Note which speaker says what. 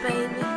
Speaker 1: baby.